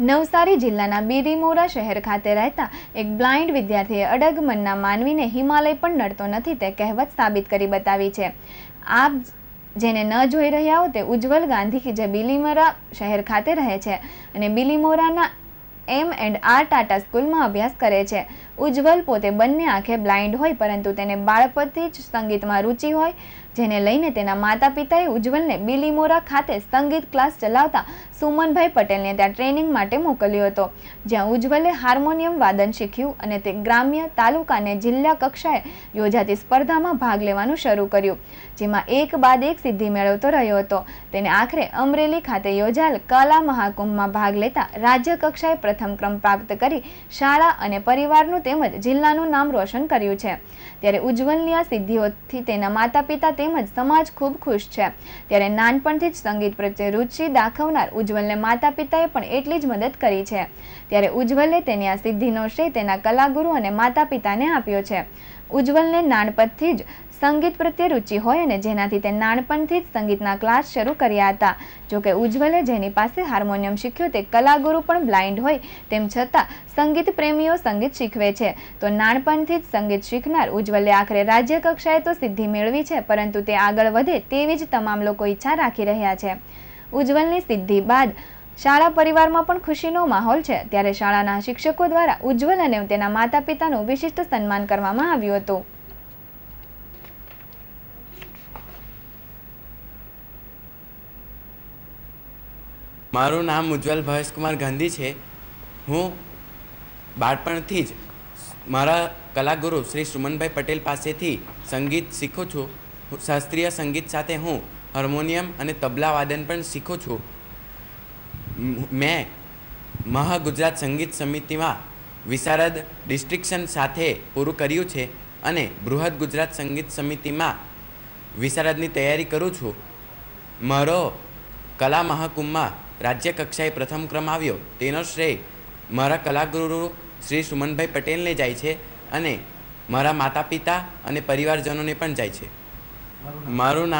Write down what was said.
નવસારી જિલ્લાના બીરીમોરા શહેર ખાતે રહેતા એક બ્લાઇન્ડ વિદ્યાર્થીએ અડગ મનના માનવીને હિમાલય પણ નડતો નથી તે કહેવત સાબિત કરી બતાવી છે. આપ જેને ન જોઈ રહ્યા હો તે ઉજ્જવલ ગાંધી જે બિલીમોરા શહેર ખાતે રહે છે. અને બિલીમોરાના એમ એન્ડ આર ટાટા સ્કૂલમાં અભ્યાસ કરે છે. ઉજ્જવલ પોતે બંને આંખે બ્લાઇન્ડ હોય, પરંતુ તેને બાળપણથી જ સંગીતમાં રુચિ હોય, જેને લઈને તેના માતા પિતાએ ઉજ્જવલને બિલીમોરા ખાતે સંગીત ક્લાસ ચલાવતા સુમનભાઈ પટેલને ત્યાં ટ્રેનિંગ માટે મોકલ્યો હતો. જ્યાં ઉજ્જવલે હાર્મોનિયમ વાદન શીખ્યું અને તે ગ્રામ્ય તાલુકા અને જિલ્લા કક્ષાએ યોજાતી સ્પર્ધામાં ભાગ લેવાનું શરૂ કર્યું, જેમાં એક બાદ એક સિદ્ધિ મેળવતો રહ્યો હતો. તેને આખરે અમરેલી ખાતે યોજાયેલ કલા મહાકુંભમાં ભાગ લેતા રાજ્ય કક્ષાએ પ્રથમ ક્રમ પ્રાપ્ત કરી શાળા અને પરિવારનું તેમજ જિલ્લાનું નામ રોશન કર્યું છે. ત્યારે ઉજ્જવલની સિદ્ધિઓથી તેના માતા પિતા તેમજ સમાજ ખૂબ ખુશ છે. ત્યારે નાનપણથી જ સંગીત પ્રત્યે રુચિ દાખવનાર ઉજ્જવલને માતા પિતાએ પણ એટલી જ મદદ કરી છે. ત્યારે ઉજ્જવલે તેની આ સિદ્ધિનો શ્રેય તેના કલાગુરુ અને માતા પિતાને આપ્યો છે. ઉજ્જવલને નાનપણથી જ સંગીત પ્રત્યે રુચિ હોય અને જેનાથી તે નાનપણથી જ સંગીતના ક્લાસ શરૂ કર્યા હતા. જોકે ઉજ્જવલે જેની પાસે હાર્મોનિયમ શીખ્યો તે કલાગુરુ પણ બ્લાઇન્ડ હોય, તેમ છતાં સંગીત પ્રેમીઓ સંગીત શીખવે છે. તો નાનપણથી જ સંગીત શીખનાર ઉજ્જવલે આખરે રાજ્ય કક્ષાએ તો સિદ્ધિ મેળવી છે, પરંતુ તે આગળ વધે તેવી જ તમામ લોકો ઈચ્છા રાખી રહ્યા છે. ઉજ્જવલની સિદ્ધિ બાદ શાળા પરિવારમાં પણ ખુશીનો માહોલ છે. ત્યારે શાળાના શિક્ષકો દ્વારા ઉજ્જવલ અને તેના માતા પિતાનું વિશિષ્ટ સન્માન કરવામાં આવ્યું હતું. મારું નામ ઉજ્જવલ ભવેશકુમાર ગાંધી છે. હું બાળપણથી જ મારા કલાગુરુ શ્રી સુમનભાઈ પટેલ પાસેથી સંગીત શીખું છું. શાસ્ત્રીય સંગીત સાથે હું હાર્મોનિયમ અને તબલા વાદન પણ શીખું છું. મેં મહાગુજરાત સંગીત સમિતિમાં વિશારદ ડિસ્ટ્રિક્શન સાથે પૂરું કર્યું છે અને બૃહદ ગુજરાત સંગીત સમિતિમાં વિશારદની તૈયારી કરું છું. મારો કલા મહાકુંભમાં રાજ્ય કક્ષાએ પ્રથમ ક્રમ આવ્યો. તેનો શ્રેય મારા કલાગુરુ શ્રી સુમનભાઈ પટેલને જાય છે અને મારા માતા પિતા અને પરિવારજનોને પણ જાય છે. મારું નામ